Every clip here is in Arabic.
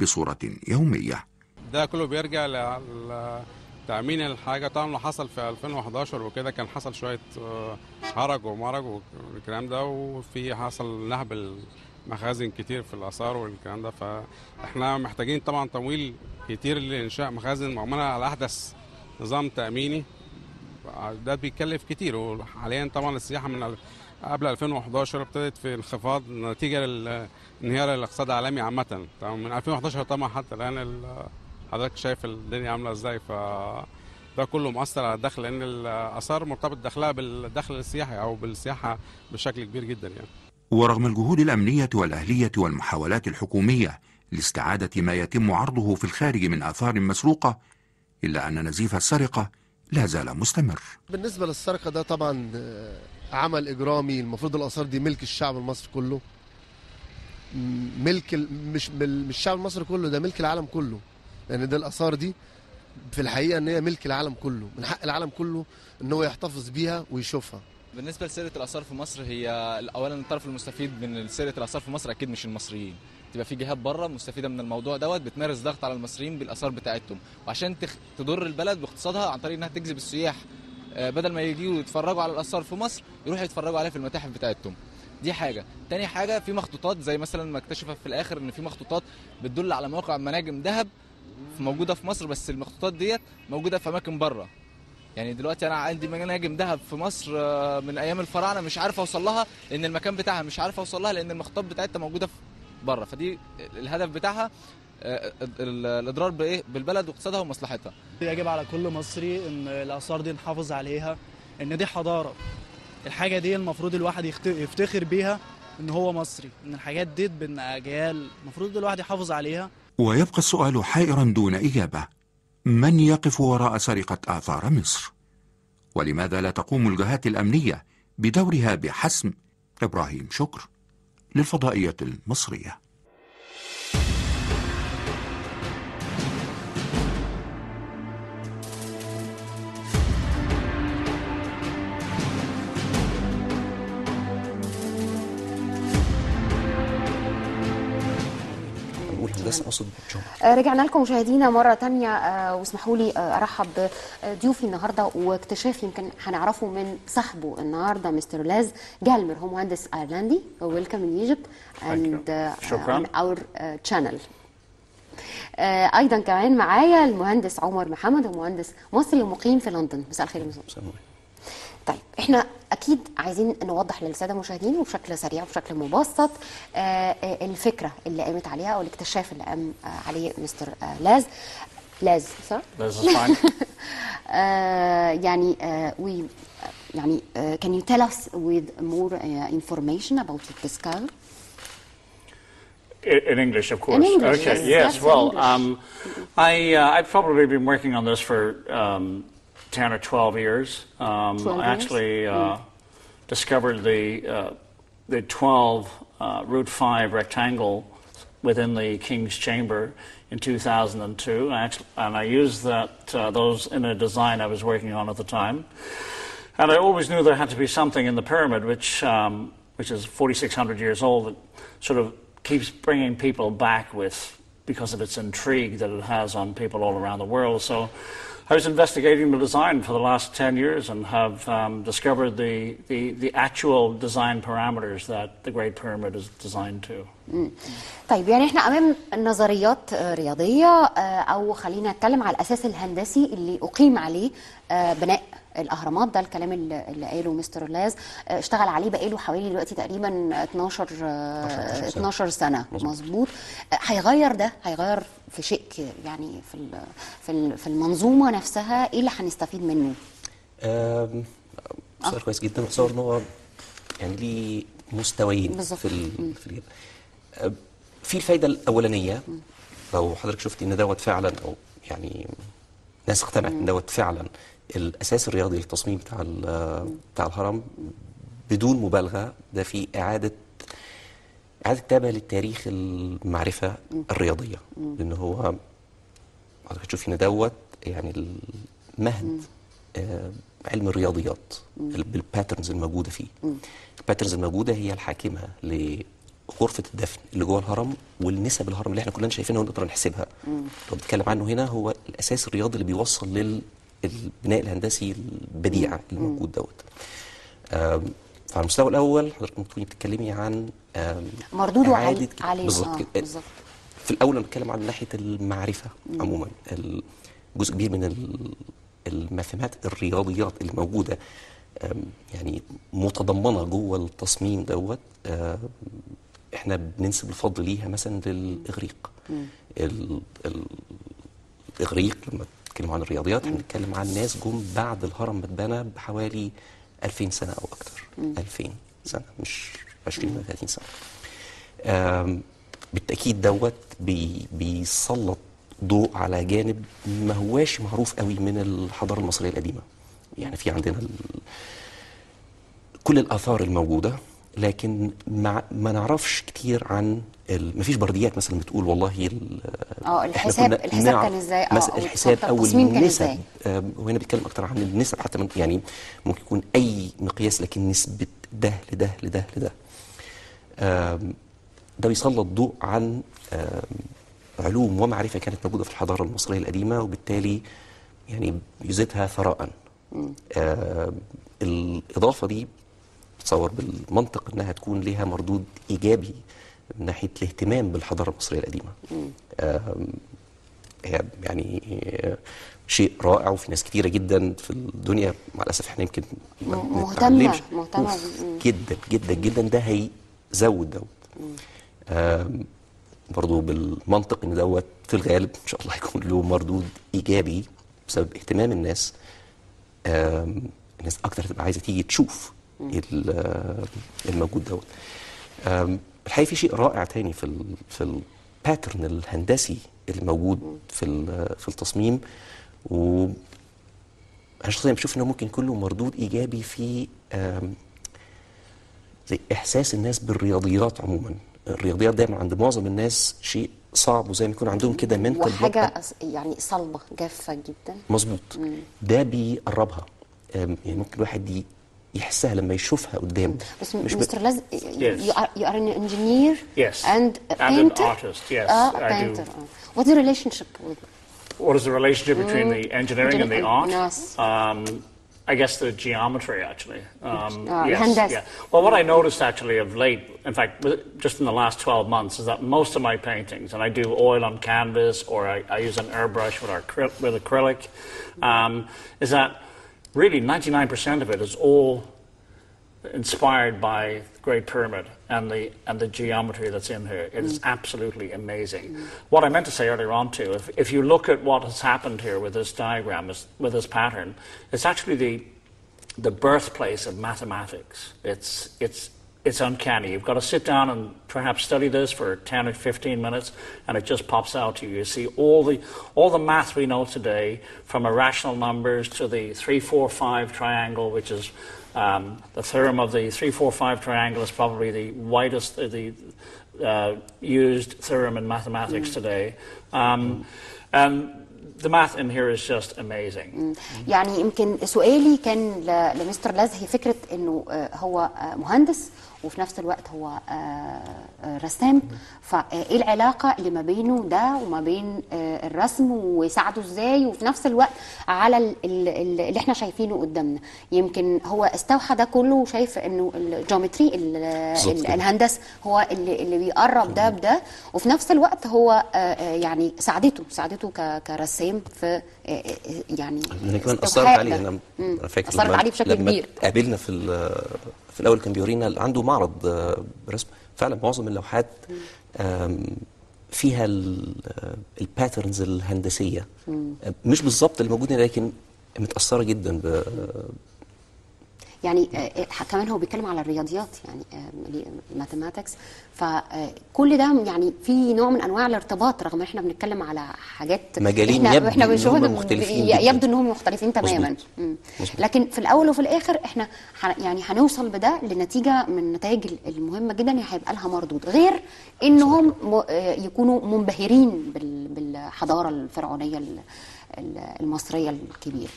بصورة يومية. ده كله بيرجع لتأمين الحاجة. طبعا اللي حصل في 2011 وكده كان حصل شوية آه، هرج ومرج والكلام ده وفي حصل نهب المخازن كتير في الآثار والكلام ده. فإحنا محتاجين طبعا تمويل كتير لإنشاء مخازن معمولة على أحدث نظام تأميني. ده بيكلف كتير وحاليا طبعا السياحة من قبل 2011 ابتدت في انخفاض نتيجة لانهيار الاقتصاد العالمي عامة. طبعا من 2011 طبعا حتى الآن ال- حضرتك شايف الدنيا عاملة إزاي ف ده كله مؤثر على الدخل لأن الآثار مرتبط دخلها بالدخل السياحي أو بالسياحة بشكل كبير جدا يعني. ورغم الجهود الأمنية والأهلية والمحاولات الحكومية لاستعادة ما يتم عرضه في الخارج من آثار مسروقة إلا أن نزيف السرقة لا زال مستمر. بالنسبة للسرقة ده طبعا عمل إجرامي المفروض الآثار دي ملك الشعب المصري كله. ملك مش مش الشعب المصري كله ده ملك العالم كله. لأن ده الآثار دي في الحقيقة إن هي ملك العالم كله من حق العالم كله إن هو يحتفظ بيها ويشوفها. بالنسبة لسيرة الآثار في مصر هي اولا الطرف المستفيد من سيرة الآثار في مصر أكيد مش المصريين. تبقى في جهات بره مستفيدة من الموضوع دوت بتمارس ضغط على المصريين بالآثار بتاعتهم. وعشان تخ... تضر البلد باقتصادها عن طريق إنها تجذب السياح بدل ما يجوا يتفرجوا على الأثار في مصر يروحوا يتفرجوا عليها في المتاحف بتاعتهم. دي حاجة. تاني حاجة في مخطوطات زي مثلا ما اكتشف في الآخر إن في مخطوطات بتدل على موقع مناجم ذهب موجودة في مصر بس المخطوطات ديت موجودة في أماكن بره. يعني دلوقتي أنا عندي مناجم ذهب في مصر آه، من أيام الفراعنة مش عارف أوصل لها لأن المكان بتاعها مش عارف أوصل لها لأن المخطوطات بتاعتها موجودة في بره. فدي الهدف بتاعها. آه، الاضرار بإيه؟ بالبلد واقتصادها ومصلحتها. يجب على كل مصري إن الآثار دي نحافظ عليها إن دي حضارة. الحاجة دي المفروض الواحد يخت- يفتخر بيها إن هو مصري إن الحاجات دي بين أجيال. المفروض الواحد يحافظ عليها. ويبقى السؤال حائرا دون إجابة. من يقف وراء سرقة آثار مصر؟ ولماذا لا تقوم الجهات الأمنية بدورها بحسم؟ إبراهيم شكر للفضائية المصرية. بنقول هندسه أقصد جون آه، رجعنا لكم مشاهدينا مرة تانية. آه، واسمحوا لي آه، أرحب بضيوفي النهاردة. واكتشاف يمكن هنعرفه من صاحبه النهاردة مستر لاز جالمر هو مهندس أيرلندي. ويلكم Egypt and uh, شكراً. channel. آه، أيضا كمان معايا المهندس عمر محمد هو مهندس مصري ومقيم في لندن. مساء الخير يا مستر طيب إحنا أكيد عايزين نوضح للسادة المشاهدين وبشكل سريع وبشكل مبسط آه، آه، الفكرة اللي قامت عليها أو الاكتشاف اللي قام آه، عليه مستر لاز لاز صح؟ لاز يعني we يعني can you tell us with more information about the In English, of course. In English, okay. Yes. yes. Well, um, I uh, I've probably been working on this for um, ten or twelve years. Um, 12 I years? actually uh, discovered the uh, the twelve uh, root five rectangle within the King's Chamber in 2002. I actually, and I used that uh, those in a design I was working on at the time. And I always knew there had to be something in the pyramid, which um, which is 4,600 years old, that sort of keeps bringing people back with because of its intrigue that it has on people all around the world. So. I was investigating the design for the last 10 years and have um, discovered the, the, the actual design parameters that the Great Pyramid is designed to. طيب يعني إحنا أمام نظريات آه، رياضية آه، أو خلينا نتكلم على الأساس الهندسي اللي أقيم عليه آه، بناء الأهرامات. ده الكلام اللي قاله مستر لاز اشتغل عليه بقاله حوالي دلوقتي تقريبا 12 آه، 12 سنة. مظبوط. هيغير ده؟ هيغير في شيء يعني في في في المنظومة نفسها؟ إيه اللي هنستفيد منه؟ سؤال كويس جدا. أتصور إن هو يعني ليه مستويين بالظبط. في. في. في الفايدة الأولانية لو حضرتك شفتي إن دوت فعلا أو يعني ناس اقتنعت إن دوت فعلا الأساس الرياضي للتصميم بتاع بتاع الهرم بدون مبالغة ده في إعادة إعادة كتابه للتاريخ المعرفة الرياضية. لأن هو حضرتك تشوفي إن دوت يعني المهد آه، علم الرياضيات ال- بال patterns الموجودة فيه. ال patterns الموجودة هي الحاكمة غرفة الدفن اللي جوه الهرم والنسب الهرم اللي إحنا كلنا شايفينها ونقدر نحسبها. اللي بنتكلم عنه هنا هو الأساس الرياضي اللي بيوصل للبناء الهندسي البديع اللي موجود دوت. فعلى المستوى الأول حضرتك ممكن تكوني بتتكلمي عن مردوده. عليه. بالظبط آه، كده. بالظبط. في الأول أنا بتكلم عن ناحية المعرفة عموما. ال- جزء كبير من ال- الماثيمات الرياضيات اللي موجودة يعني متضمنة جوه التصميم دوت إحنا بننسب الفضل ليها مثلا للإغريق. ال- ال- الإغريق لما بنتكلم عن الرياضيات إحنا بنتكلم عن ناس جم بعد الهرم ما اتبنى بحوالي 2000 سنة أو أكتر. 2000 سنة مش 20 ولا 30 سنة. آم، بالتأكيد دوت بي بيسلط ضوء على جانب ما هواش معروف قوي من الحضارة المصرية القديمة. يعني في عندنا ال... كل الآثار الموجودة لكن ما, ما نعرفش كتير عن ال... ما فيش برديات مثلا بتقول والله ال... آه الحساب الحساب كان إزاي؟ آه الحساب أو النسب. آم، وهنا بيتكلم أكتر عن النسب حتى من يعني ممكن يكون أي مقياس لكن نسبة ده لده لده لده. ده بيسلط ضوء عن علوم ومعرفة كانت موجودة في الحضارة المصرية القديمة وبالتالي يعني يزيدها ثراء. الإضافة دي تصور بالمنطق إنها تكون لها مردود إيجابي من ناحية الاهتمام بالحضارة المصرية القديمة. آم، هي يعني شيء رائع وفي ناس كتيرة جدا في الدنيا مع الأسف إحنا يمكن ما م- مهتمة- بنتعلمش. مهتمة. أوف، ب- مم. جدا جدا جدا. ده هيزود دوت آم، برضو بالمنطق إن دوت في الغالب إن شاء الله هيكون له مردود إيجابي بسبب اهتمام الناس. الناس أكتر هتبقى عايزة تيجي تشوف آه، الموجود دوت. الحقيقة في شيء رائع تاني في ال في الباترن الهندسي اللي موجود في في التصميم. و أنا شخصيا بشوف إنه ممكن يكون له مردود إيجابي في زي إحساس الناس بالرياضيات عموما. الرياضيات دايما عند معظم الناس شيء صعب وزي ما يكون عندهم كده منتال وحاجة يعني صلبة جافة جدا. مظبوط. ده بيقربها. يعني ممكن الواحد يحسها لما يشوفها قدامه بس مش ب- مستر لاز Yes. you are, you are an engineer Yes. and a And an painter artist, yes, ah, I a do. painter ah. what's the relationship with What is the relationship between the engineering and the art? Yes. Um, I guess the geometry, actually. Um, Ah, yes, Handas. yeah. Well, what I noticed actually of late, in fact, with- just in the last 12 months, is that most of my paintings, and I do oil on canvas or I, I use an airbrush with, acryl- with acrylic, um, is that really 99% of it is all inspired by the Great Pyramid and the and the geometry that's in here. It is mm. absolutely amazing. What I meant to say earlier on too, if, if you look at what has happened here with this diagram, is- with this pattern, it's actually the the birthplace of mathematics. It's it's it's uncanny. You've got to sit down and perhaps study this for 10 or 15 minutes, and it just pops out to you. You see all the all the math we know today, from irrational numbers to the three, four, five triangle, which is um, the theorem of the three, four, five triangle is probably the widest, uh, the uh, used theorem in mathematics today, um, and the math in here is just amazing. يعني يمكن سؤالي كان ل- لمستر لاز هي فكره انه آه، هو آه، مهندس وفي نفس الوقت هو آه، آه، رسام. فايه العلاقة اللي ما بينه ده وما بين آه، الرسم ويساعده إزاي؟ وفي نفس الوقت على ال- ال- ال- اللي إحنا شايفينه قدامنا. يمكن هو استوحى ده كله وشايف إنه الجيومتري. الهندسة هو اللي اللي بيقرب ده بده. وفي نفس الوقت هو آه، آه، يعني ساعدته ساعدته كرسام في آه، آه، يعني أنا كمان أثرت عليه. أنا فاكر أثرت عليه بشكل كبير. قابلنا في في الأول كان بيورينا عنده معرض آه، رسم. فعلا معظم اللوحات فيها ال patterns الهندسية. آه، مش بالظبط اللي موجوده لكن متأثرة جدا يعني آه، آه، كمان هو بيتكلم على الرياضيات يعني mathematics فكل ده يعني في نوع من أنواع الارتباط رغم إن إحنا بنتكلم على حاجات مجالين إحنا يبدو إحنا بنشوفها مختلفين. يبدو إنهم مختلفين تماما. لكن في الأول وفي الآخر إحنا يعني هنوصل بده لنتيجة من النتائج ال- المهمة جدا اللي هيبقى لها مردود. غير إنهم آه، يكونوا منبهرين بال- بالحضارة الفرعونية ال- ال- المصرية الكبيرة.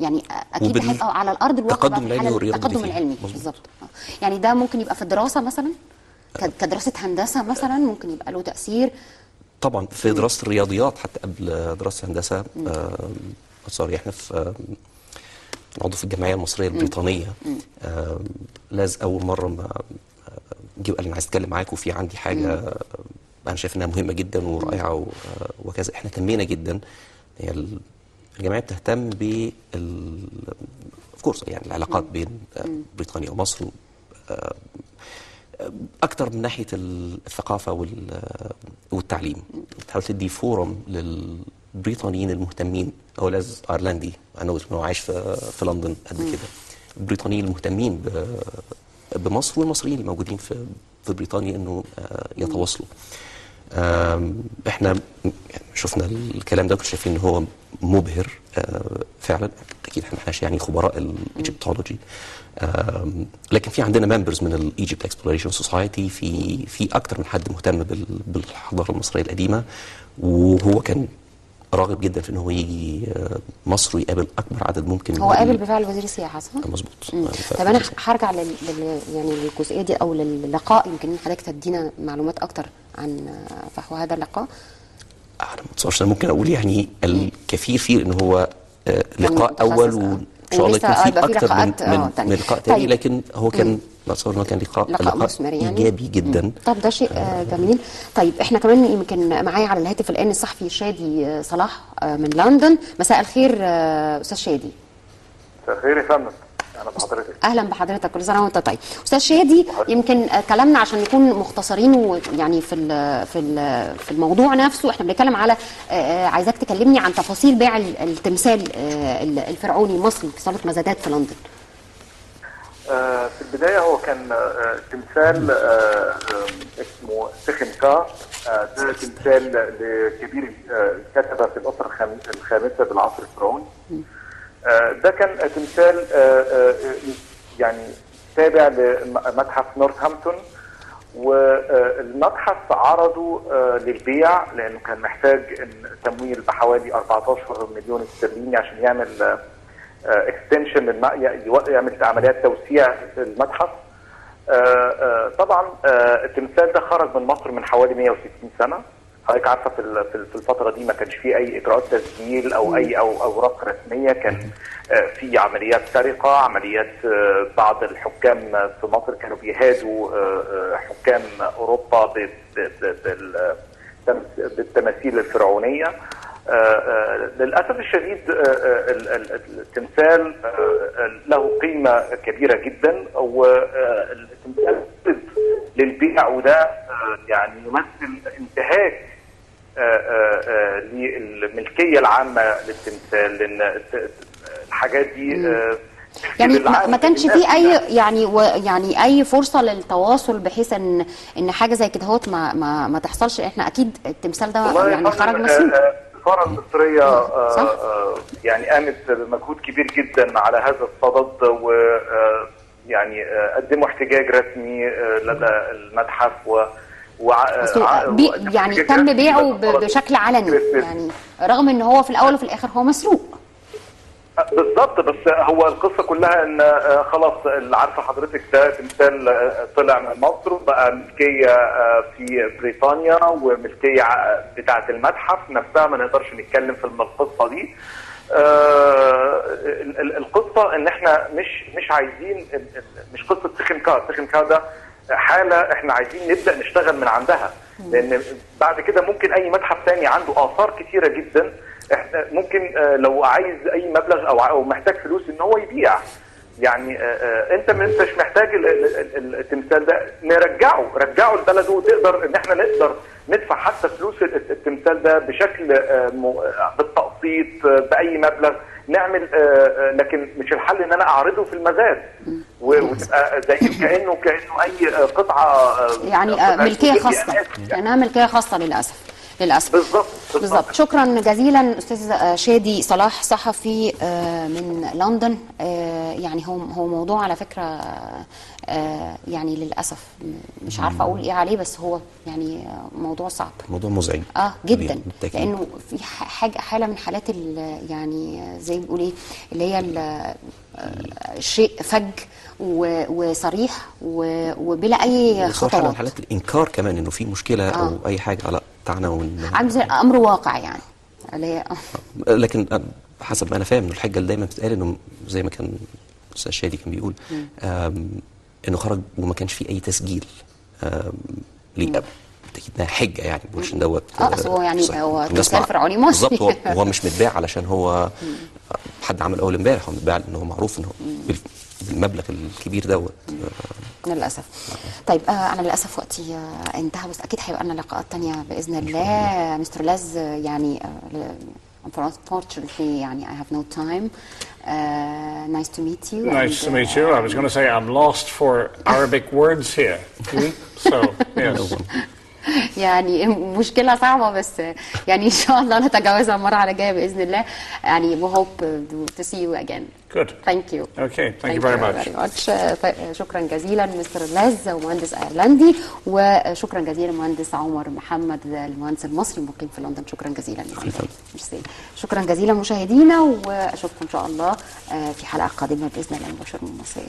يعني أكيد وبال- هيبقى على الأرض الواقع التقدم العلمي اللي التقدم. العلمي. بالظبط. آه. يعني ده ممكن يبقى في الدراسه مثلا؟ كدراسة هندسة مثلا ممكن يبقى له تأثير؟ طبعا في دراسة الرياضيات حتى قبل دراسة هندسة آه سوري إحنا في آه، عضو في الجمعيه المصريه البريطانية. آه لاز أول مرة ما آه، جه وقال لي أنا عايز أتكلم معاك وفي عندي حاجة آه، أنا شايف إنها مهمة جدا ورائعة آه، وكذا. إحنا تمينا جدا. هي الجمعيه بتهتم بال كورس يعني العلاقات بين بريطانيا ومصر آه، أكتر من ناحية الثقافة وال- والتعليم. بتحاول تدي فورم للبريطانيين المهتمين. هو لاز أيرلندي أنا إنه عايش في لندن قد كده. البريطانيين المهتمين بمصر والمصريين الموجودين في بريطانيا إنه آه، يتواصلوا. إحنا شفنا الكلام ده شايفين إن هو مبهر آه، فعلا. أكيد إحنا مش يعني خبراء ال Egyptology لكن في عندنا members من ال Egypt Exploration Society في في أكتر من حد مهتم بال- بالحضارة المصرية القديمة وهو كان راغب جدا في إن هو يجي آه، مصر ويقابل أكبر عدد ممكن هو قابل بالفعل وزير السياحة صح؟ مظبوط مم. آه، طب أنا هرجع لل... لل... يعني للجزئية دي أو للقاء يمكن حضرتك تدينا معلومات أكتر عن آه، فحوى هذا اللقاء أنا ما اتصورش أنا ممكن أقول يعني الكثير فيه إن هو آه، لقاء أول آه. وان شاء الله يكون آه، في أكتر من لقاءات، آه، من. من لقاء تاني طيب. لكن هو كان بتصور انه كان لقاء لقاء مثمر يعني. إيجابي جدا. طب ده شيء آه، جميل. طيب إحنا كمان يمكن معايا على الهاتف الآن الصحفي شادي آه، صلاح آه، من لندن. مساء الخير آه، أستاذ شادي. مساء الخير يا فندم. أهلا بحضرتك. أهلا بحضرتك كل سنة وأنت طيب. أستاذ شادي يمكن كلامنا عشان نكون مختصرين ويعني في ال- في ال- في الموضوع نفسه إحنا بنتكلم على عايزاك تكلمني عن تفاصيل بيع ال- التمثال الفرعوني المصري في صالة مزادات في لندن. في البداية هو كان تمثال اسمه سخنكا ده تمثال لكبير آه، كتبه في الأسرة الخام- الخامسة بالعصر الفرعوني. ده كان تمثال آه، آه، يعني تابع لمتحف نورثهامبتون. والمتحف عرضه آه، للبيع لأنه كان محتاج تمويل بحوالي 14 مليون استرليني عشان يعمل اكستنشن يعمل عمليات توسيع المتحف. آه، آه، طبعا آه، التمثال ده خرج من مصر من حوالي 160 سنة. حضرتك عارفة في في ال- في الفترة دي ما كانش فيه أي إجراءات تسجيل أو أي أو أوراق رسمية كان آه، في عمليات سرقة عمليات آه، بعض الحكام في مصر كانوا بيهادوا آه، حكام أوروبا بالتماثيل الفرعونية. للأسف الشديد ال- ال- التمثال له قيمة كبيرة جدا والتمثال للبيع وده يعني يمثل انتهاك للملكيه العامة للتمثال لأن الحاجات دي آه، يعني ما كانش في اي يعني و يعني أي فرصة للتواصل بحيث ان إن حاجة زي كده هوت ما ما, ما تحصلش. إحنا أكيد التمثال ده يعني خرج آه، آه، السفاره المصرية آه،. آه، يعني قامت بمجهود كبير جدا على هذا الصدد و آه، يعني آه، قدموا احتجاج رسمي آه، لدى المتحف و وع- بي يعني تم بيعه ب- بشكل علني. يعني رغم إن هو في الأول وفي الآخر هو مسروق. بالظبط بس هو القصة كلها إن خلاص اللي عارفة حضرتك ده تمثال طلع من مصر وبقى ملكية في بريطانيا وملكية بتاعة المتحف نفسها ما نقدرش نتكلم في القصة دي. آه، ال- ال- القصة إن إحنا مش مش عايزين مش قصة سخن كار ده حالة إحنا عايزين نبدأ نشتغل من عندها. لأن بعد كده ممكن أي متحف تاني عنده آثار كتيرة جدا. إحنا ممكن آه، لو عايز أي مبلغ أو أو محتاج فلوس إن هو يبيع. يعني آه، آه، أنت انتش محتاج ال- ال- ال- التمثال ده. نرجعه. رجعه لبلده وتقدر إن إحنا نقدر ندفع حتى فلوس ال- التمثال ده بشكل بالتقسيط بأي مبلغ. نعمل لكن مش الحل إن أنا أعرضه في المزاد. و- وتبقى زي كانه كأنه أي قطعة آه، يعني آه، ملكية خاصة. آسف يعني. كانها ملكية خاصة للأسف. للأسف. بالظبط بالظبط شكرا جزيلا أستاذ آه، شادي صلاح صحفي من لندن. يعني هو هو موضوع على فكرة يعني للأسف مش عارفة أقول إيه عليه بس هو يعني موضوع صعب. موضوع مزعج. آه جدا. بالتأكيد. لأنه في ح- حاجة حالة من حالات ال- يعني زي ما بنقول إيه اللي هي شيء فج وصريح وبلا أي بس هو حالة من خطوات. حالات الإنكار كمان إنه في مشكلة آه. أو أي حاجة. لا ون... عامل أمر واقع يعني. اللي هي لكن حسب ما أنا فاهم إنه الحجة اللي دايما بتتقال إنه زي ما كان الأستاذ شادي كان بيقول إنه خرج وما كانش في أي تسجيل ليه؟ بالتاكيد إنها حجة يعني ما بقولش إن دوت آه هو يعني. هو تمثال فرعوني مصري بالظبط هو مش متباع علشان هو حد عمل أول امبارح متباع لأنه هو معروف انه بال- بالمبلغ الكبير دوت للاسف طيب آه أنا للأسف وقتي آه انتهى بس أكيد هيبقى لنا لقاءات تانية بإذن الله مستر لاز آه، يعني آه unfortunately يعني I have no time uh, nice to meet you Nice and, to meet uh, you. I was going to say I'm lost for Arabic words here. Hmm? So, yes. يعني مشكلة صعبة بس يعني إن شاء الله نتجاوزها المرة على الجاية بإذن الله يعني we hope to see you again Good. Thank you Okay, thank you very much. very much. شكرا جزيلا مستر لاز ومهندس إيرلندي وشكرا جزيلا مهندس عمر محمد المهندس المصري المقيم في لندن شكرا جزيلا ميرسي. شكرا جزيلا مشاهدينا واشوفكم إن شاء الله آه، في حلقة قادمة بإذن الله مباشر من مصر